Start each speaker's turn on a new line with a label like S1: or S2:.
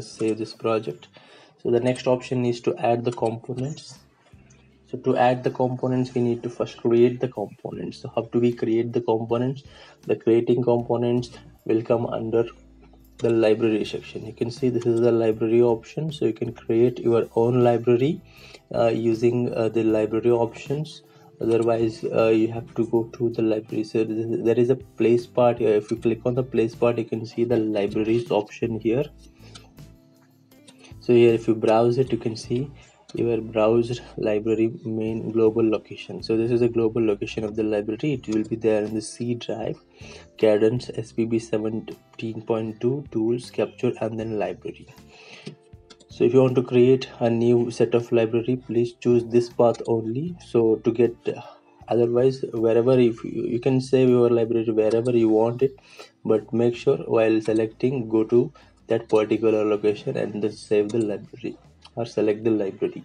S1: save this project. So the next option is to add the components. So to add the components we need to first create the components. So how do we create the components? The creating components will come under the library section. You can see this is the library option. So you can create your own library uh, using uh, the library options. Otherwise uh, you have to go to the library. So there is a place part here. If you click on the place part you can see the libraries option here so here if you browse it you can see your browsed library main global location. So this is a global location of the library. It will be there in the c drive cadence spb 17.2 tools capture and then library. So if you want to create a new set of library please choose this path only. So to get uh, otherwise wherever if you, you can save your library wherever you want it but make sure while selecting go to that particular location and then save the library or select the library